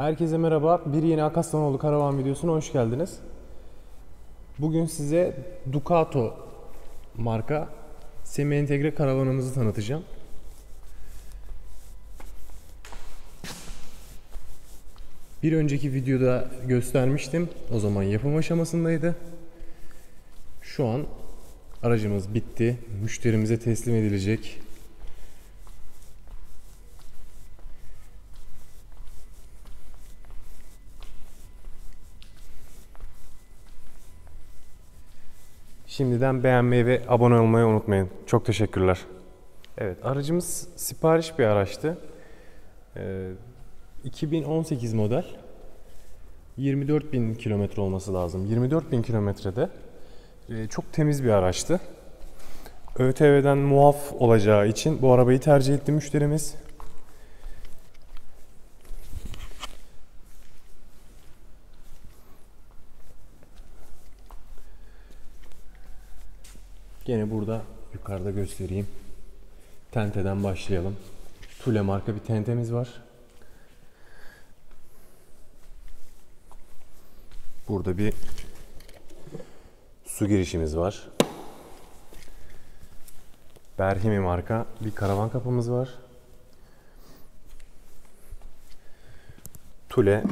Herkese merhaba. Bir yeni Akaslanoğlu karavan videosuna hoş geldiniz. Bugün size Ducato marka semi entegre karavanımızı tanıtacağım. Bir önceki videoda göstermiştim. O zaman yapım aşamasındaydı. Şu an aracımız bitti. Müşterimize teslim edilecek. Şimdiden beğenmeyi ve abone olmayı unutmayın. Çok teşekkürler. Evet, aracımız sipariş bir araçtı. Ee, 2018 model. 24 bin kilometre olması lazım. 24 bin kilometrede e, çok temiz bir araçtı. ÖTV'den muaf olacağı için bu arabayı tercih etti müşterimiz. Gene burada yukarıda göstereyim. Tente'den başlayalım. Tule marka bir tentemiz var. Burada bir su girişimiz var. Berhimi marka bir karavan kapımız var. Tule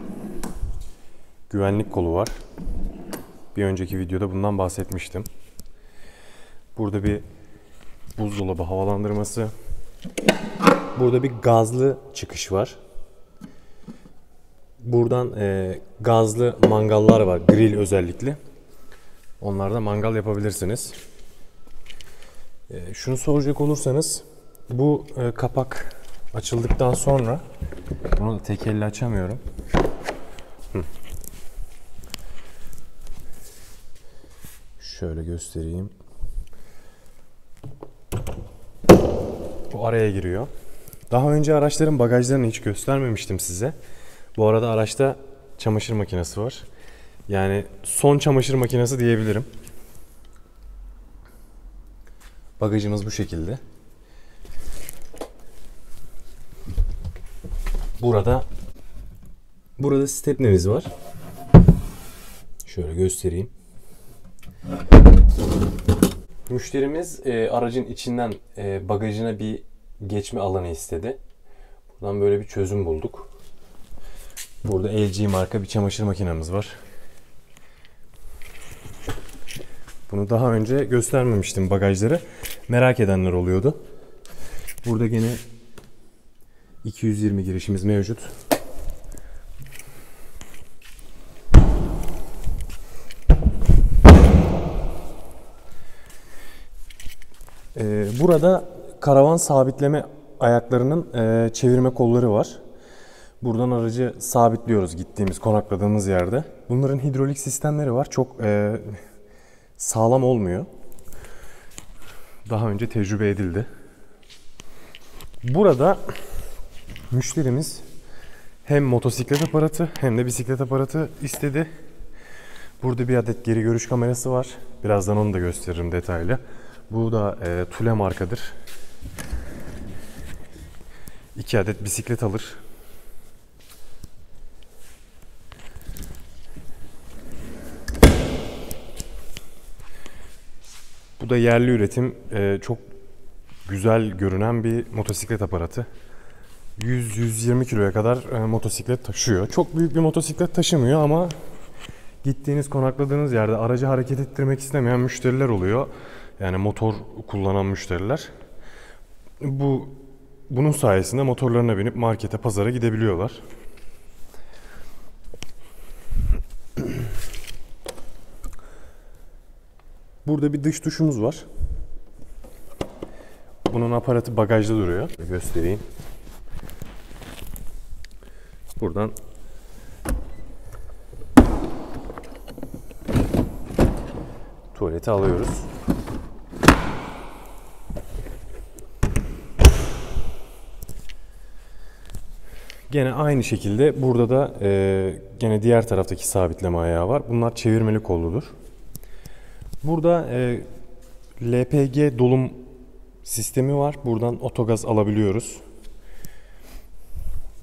güvenlik kolu var. Bir önceki videoda bundan bahsetmiştim. Burada bir buzdolabı havalandırması. Burada bir gazlı çıkış var. Buradan e, gazlı mangallar var. Grill özellikle. Onlarda mangal yapabilirsiniz. E, şunu soracak olursanız bu e, kapak açıldıktan sonra bunu da tek elle açamıyorum. Hı. Şöyle göstereyim. Araya giriyor. Daha önce araçların bagajlarını hiç göstermemiştim size. Bu arada araçta çamaşır makinesi var. Yani son çamaşır makinesi diyebilirim. Bagajımız bu şekilde. Burada burada stepnemiz var. Şöyle göstereyim. Müşterimiz e, aracın içinden e, bagajına bir geçme alanı istedi. Buradan böyle bir çözüm bulduk. Burada LG marka bir çamaşır makinemiz var. Bunu daha önce göstermemiştim bagajları. Merak edenler oluyordu. Burada gene 220 girişimiz mevcut. Ee, burada karavan sabitleme ayaklarının e, çevirme kolları var. Buradan aracı sabitliyoruz gittiğimiz, konakladığımız yerde. Bunların hidrolik sistemleri var. Çok e, sağlam olmuyor. Daha önce tecrübe edildi. Burada müşterimiz hem motosiklet aparatı hem de bisiklet aparatı istedi. Burada bir adet geri görüş kamerası var. Birazdan onu da gösteririm detaylı. Bu da e, Tule markadır. İki adet bisiklet alır. Bu da yerli üretim e, çok güzel görünen bir motosiklet aparatı. 100-120 kiloya kadar e, motosiklet taşıyor. Çok büyük bir motosiklet taşımıyor ama gittiğiniz konakladığınız yerde aracı hareket ettirmek istemeyen müşteriler oluyor. Yani motor kullanan müşteriler. Bu bunun sayesinde motorlarına binip markete, pazara gidebiliyorlar. Burada bir dış duşumuz var. Bunun aparatı bagajda duruyor. Göstereyim. Buradan tuvaleti alıyoruz. Gene aynı şekilde burada da e, gene diğer taraftaki sabitleme ayağı var. Bunlar çevirmeli kolludur. Burada e, LPG dolum sistemi var. Buradan otogaz alabiliyoruz.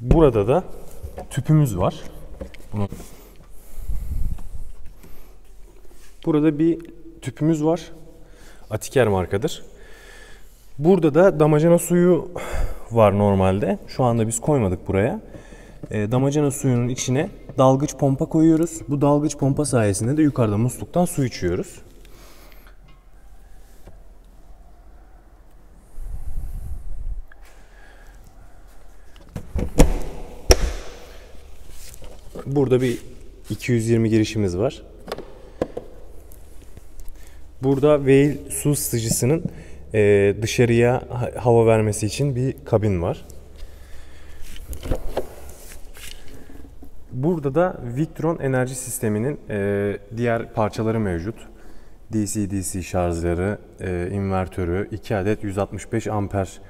Burada da tüpümüz var. Bunu Burada bir tüpümüz var. Atiker markadır. Burada da damacana suyu var normalde. Şu anda biz koymadık buraya. E, damacana suyunun içine dalgıç pompa koyuyoruz. Bu dalgıç pompa sayesinde de yukarıda musluktan su içiyoruz. Burada bir 220 girişimiz var. Burada Whale su ısıtıcısının e, dışarıya ha- hava vermesi için bir kabin var. Burada da Victron enerji sisteminin e, diğer parçaları mevcut. DC-DC şarjları, e, invertörü, 2 adet 165 amper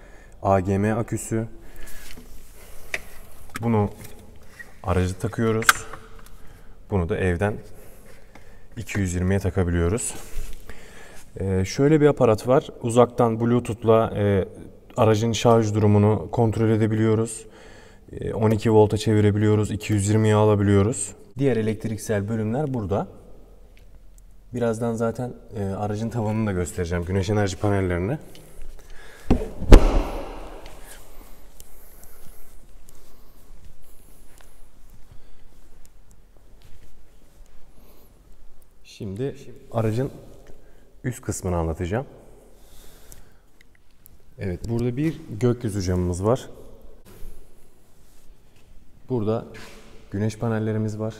AGM aküsü. Bunu aracı takıyoruz. Bunu da evden 220'ye takabiliyoruz. Ee, şöyle bir aparat var. Uzaktan Bluetooth'la e, aracın şarj durumunu kontrol edebiliyoruz. E, 12 volta çevirebiliyoruz. 220'ye alabiliyoruz. Diğer elektriksel bölümler burada. Birazdan zaten e, aracın tavanını da göstereceğim. Güneş enerji panellerini. Şimdi aracın üst kısmını anlatacağım. Evet, burada bir gökyüzü camımız var. Burada güneş panellerimiz var.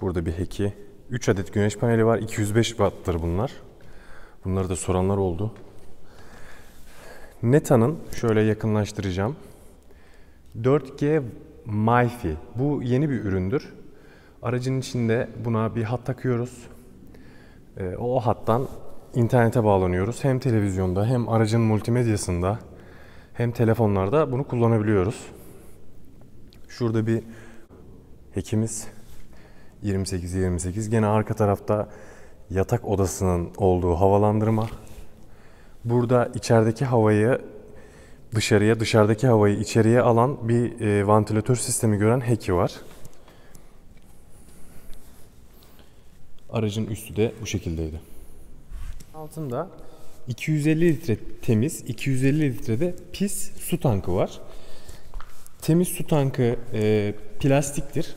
Burada bir heki. 3 adet güneş paneli var. 205 watt'tır bunlar. Bunları da soranlar oldu. Neta'nın şöyle yakınlaştıracağım. 4G MiFi. Bu yeni bir üründür. Aracın içinde buna bir hat takıyoruz. Ee, o hattan internete bağlanıyoruz. Hem televizyonda hem aracın multimedyasında hem telefonlarda bunu kullanabiliyoruz. Şurada bir hekimiz 28-28. Gene arka tarafta yatak odasının olduğu havalandırma. Burada içerideki havayı dışarıya, dışarıdaki havayı içeriye alan bir e, vantilatör sistemi gören heki var. Aracın üstü de bu şekildeydi. Altında 250 litre temiz, 250 litre de pis su tankı var. Temiz su tankı e, plastiktir.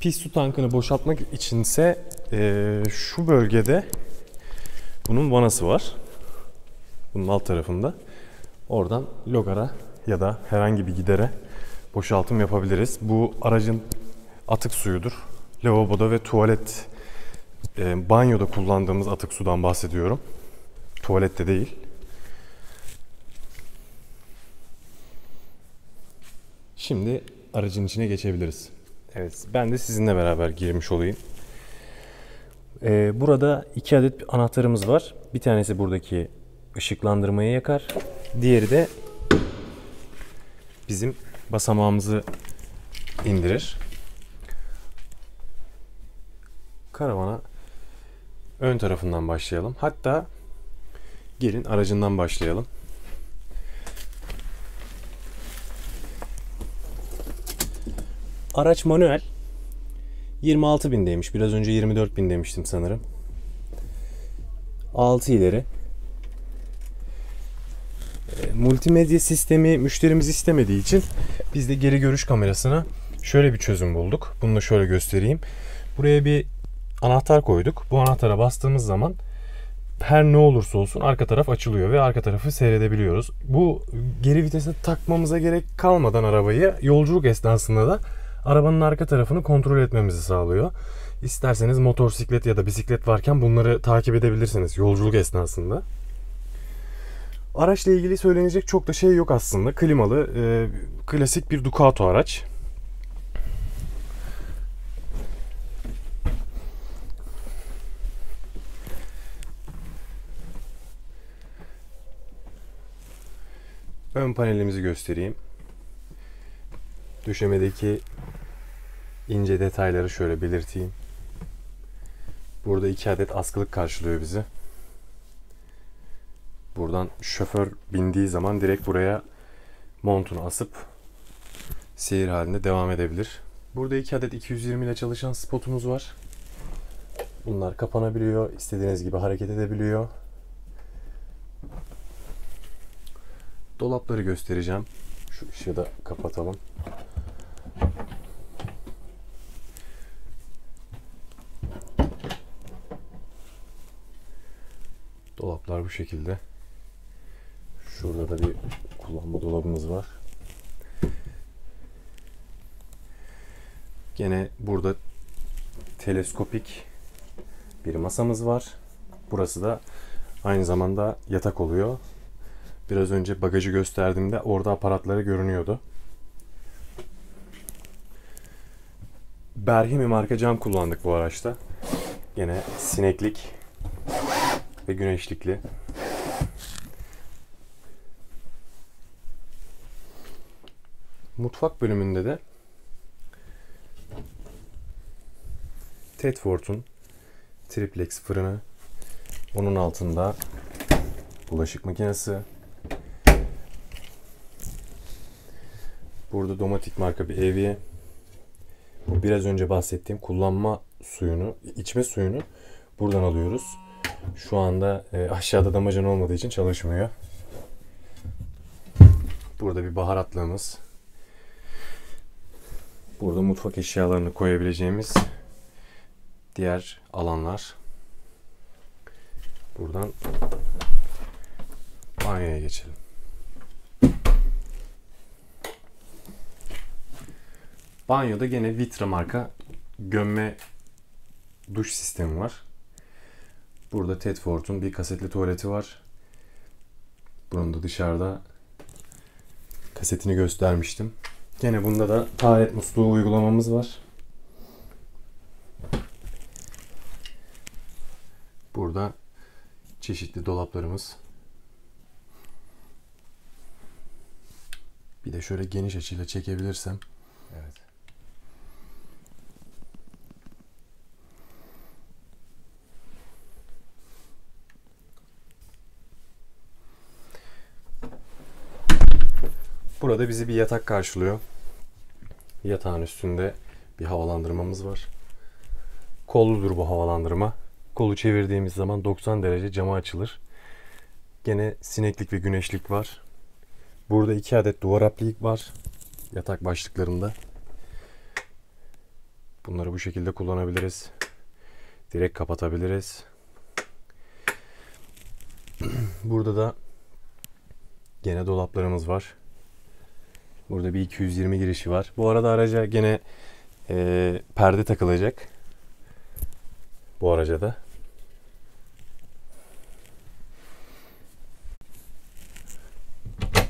Pis su tankını boşaltmak içinse e, şu bölgede bunun vanası var. Bunun alt tarafında. Oradan logara ya da herhangi bir gidere boşaltım yapabiliriz. Bu aracın atık suyudur. Lavaboda ve tuvalet, e, banyoda kullandığımız atık sudan bahsediyorum. Tuvalette değil. Şimdi aracın içine geçebiliriz. Evet, ben de sizinle beraber girmiş olayım. Ee, burada iki adet anahtarımız var. Bir tanesi buradaki ışıklandırmayı yakar. Diğeri de bizim basamağımızı indirir. Karavana ön tarafından başlayalım. Hatta gelin aracından başlayalım. Araç manuel. 26 bindeymiş. Biraz önce 24 bin demiştim sanırım. 6 ileri. Multimedya sistemi müşterimiz istemediği için biz de geri görüş kamerasına şöyle bir çözüm bulduk. Bunu da şöyle göstereyim. Buraya bir anahtar koyduk. Bu anahtara bastığımız zaman her ne olursa olsun arka taraf açılıyor ve arka tarafı seyredebiliyoruz. Bu geri vitese takmamıza gerek kalmadan arabayı yolculuk esnasında da arabanın arka tarafını kontrol etmemizi sağlıyor. İsterseniz motosiklet ya da bisiklet varken bunları takip edebilirsiniz yolculuk esnasında. Araçla ilgili söylenecek çok da şey yok aslında. Klimalı, e, klasik bir Ducato araç. Ön panelimizi göstereyim. Döşemedeki ince detayları şöyle belirteyim. Burada iki adet askılık karşılıyor bizi. Buradan şoför bindiği zaman direkt buraya montunu asıp seyir halinde devam edebilir. Burada iki adet 220 ile çalışan spotumuz var. Bunlar kapanabiliyor. istediğiniz gibi hareket edebiliyor. Dolapları göstereceğim. Şu ışığı da kapatalım. Dolaplar bu şekilde. Şurada da bir kullanma dolabımız var. Gene burada teleskopik bir masamız var. Burası da aynı zamanda yatak oluyor. Biraz önce bagajı gösterdiğimde orada aparatları görünüyordu. Berhimi marka cam kullandık bu araçta. Gene sineklik ve güneşlikli. Mutfak bölümünde de Tedford'un triplex fırını, onun altında bulaşık makinesi, burada Domatik marka bir evye, bu biraz önce bahsettiğim kullanma suyunu, içme suyunu buradan alıyoruz. Şu anda e, aşağıda damacan olmadığı için çalışmıyor. Burada bir baharatlığımız. Burada mutfak eşyalarını koyabileceğimiz diğer alanlar. Buradan banyoya geçelim. Banyoda gene Vitra marka gömme duş sistemi var. Burada Tedford'un bir kasetli tuvaleti var. Bunun da dışarıda kasetini göstermiştim. Gene bunda da taharet musluğu uygulamamız var. Burada çeşitli dolaplarımız. Bir de şöyle geniş açıyla çekebilirsem. Evet. Burada bizi bir yatak karşılıyor. Yatağın üstünde bir havalandırmamız var. Kolludur bu havalandırma. Kolu çevirdiğimiz zaman 90 derece cama açılır. Gene sineklik ve güneşlik var. Burada iki adet duvar aplik var. Yatak başlıklarında. Bunları bu şekilde kullanabiliriz. Direkt kapatabiliriz. Burada da gene dolaplarımız var. Burada bir 220 girişi var. Bu arada araca gene e, perde takılacak. Bu araca da.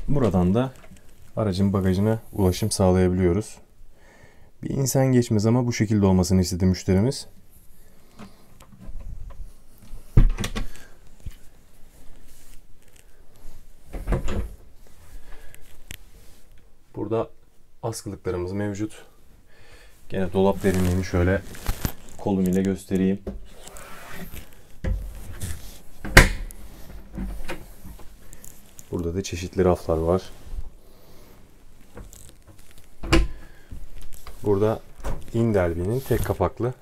Buradan da aracın bagajına ulaşım sağlayabiliyoruz. Bir insan geçmez ama bu şekilde olmasını istedi müşterimiz. Burada askılıklarımız mevcut. Gene dolap derinliğini şöyle kolum ile göstereyim. Burada da çeşitli raflar var. Burada Indelvi'nin tek kapaklı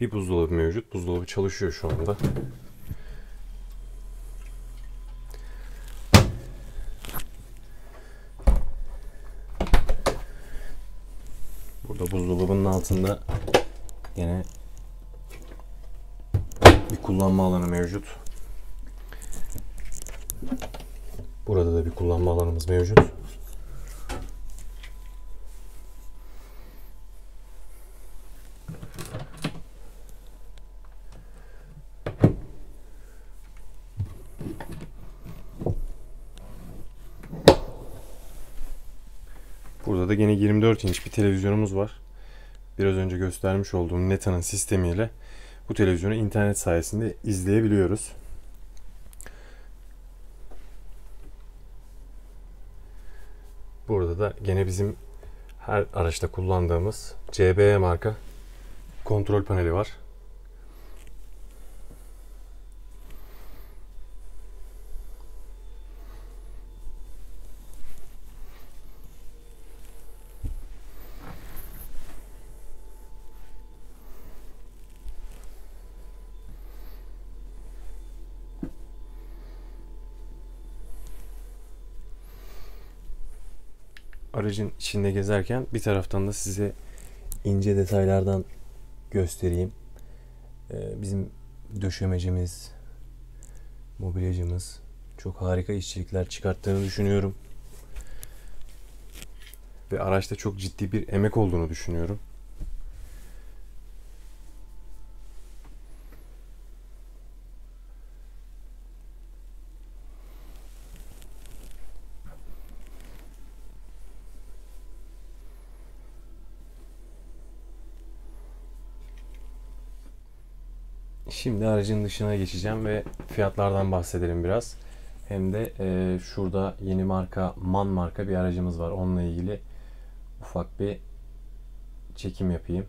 bir buzdolabı mevcut. Buzdolabı çalışıyor şu anda. Burada buzdolabının altında yine bir kullanma alanı mevcut. Burada da bir kullanma alanımız mevcut. 14 inç bir televizyonumuz var. Biraz önce göstermiş olduğum Neta'nın sistemiyle bu televizyonu internet sayesinde izleyebiliyoruz. Burada da gene bizim her araçta kullandığımız CBE marka kontrol paneli var. Aracın içinde gezerken bir taraftan da size ince detaylardan göstereyim. Ee, bizim döşemecimiz, mobilyacımız çok harika işçilikler çıkarttığını düşünüyorum. Ve araçta çok ciddi bir emek olduğunu düşünüyorum. Şimdi aracın dışına geçeceğim ve fiyatlardan bahsedelim biraz. Hem de e, şurada yeni marka MAN marka bir aracımız var. Onunla ilgili ufak bir çekim yapayım.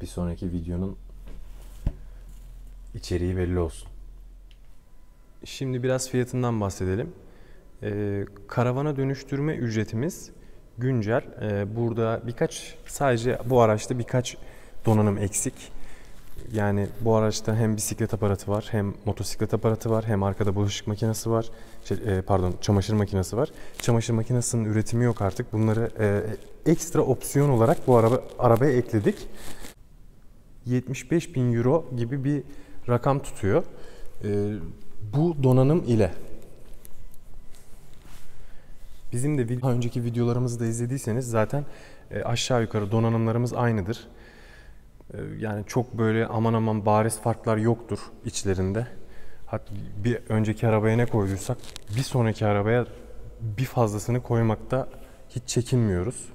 Bir sonraki videonun içeriği belli olsun. Şimdi biraz fiyatından bahsedelim. E, karavana dönüştürme ücretimiz güncel. E, burada birkaç sadece bu araçta birkaç donanım eksik. Yani bu araçta hem bisiklet aparatı var, hem motosiklet aparatı var, hem arkada bulaşık makinesi var. Şey, e, pardon, çamaşır makinesi var. Çamaşır makinesinin üretimi yok artık. Bunları e, ekstra opsiyon olarak bu araba arabaya ekledik. 75 bin euro gibi bir rakam tutuyor. E, bu donanım ile. Bizim de daha önceki videolarımızı da izlediyseniz zaten e, aşağı yukarı donanımlarımız aynıdır. Ee, Yani çok böyle aman aman bariz farklar yoktur içlerinde. Hatta bir önceki arabaya ne koyduysak bir sonraki arabaya bir fazlasını koymakta hiç çekinmiyoruz.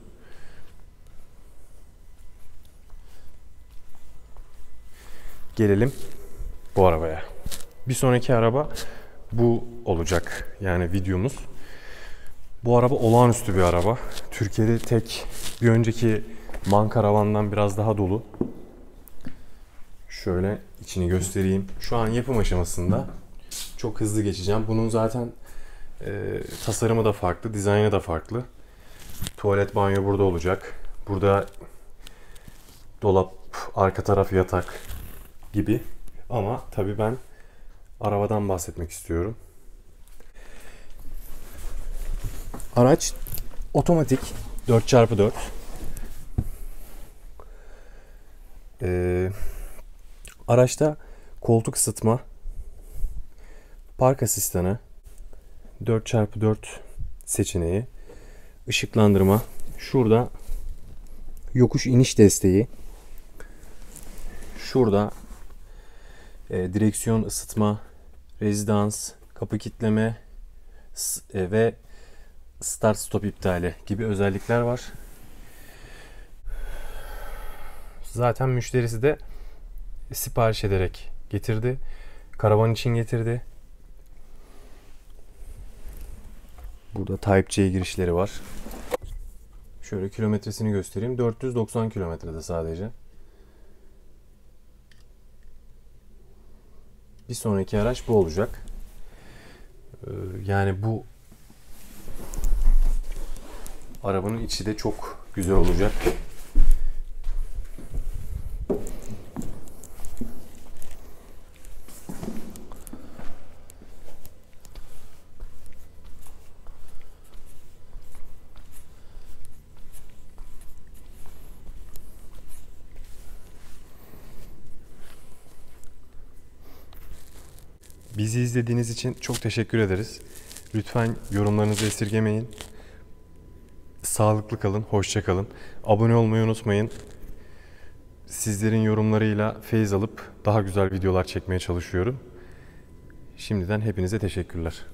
Gelelim bu arabaya. Bir sonraki araba bu olacak. Yani videomuz. Bu araba olağanüstü bir araba. Türkiye'de tek bir önceki Man Karavan'dan biraz daha dolu. Şöyle içini göstereyim. Şu an yapım aşamasında. Çok hızlı geçeceğim. Bunun zaten e, tasarımı da farklı, dizaynı da farklı. Tuvalet banyo burada olacak. Burada dolap, arka taraf yatak gibi. Ama tabii ben arabadan bahsetmek istiyorum. Araç otomatik 4x4. Ee, araçta koltuk ısıtma, park asistanı, 4x4 seçeneği, ışıklandırma, şurada yokuş iniş desteği, şurada e, direksiyon ısıtma, rezidans, kapı kitleme e, ve start stop iptali gibi özellikler var. Zaten müşterisi de sipariş ederek getirdi. Karavan için getirdi. Burada Type-C girişleri var. Şöyle kilometresini göstereyim. 490 kilometrede sadece. Bir sonraki araç bu olacak. Ee, Yani bu arabanın içi de çok güzel olacak. Bizi izlediğiniz için çok teşekkür ederiz. Lütfen yorumlarınızı esirgemeyin. Sağlıklı kalın, hoşça kalın. Abone olmayı unutmayın. Sizlerin yorumlarıyla feyiz alıp daha güzel videolar çekmeye çalışıyorum. Şimdiden hepinize teşekkürler.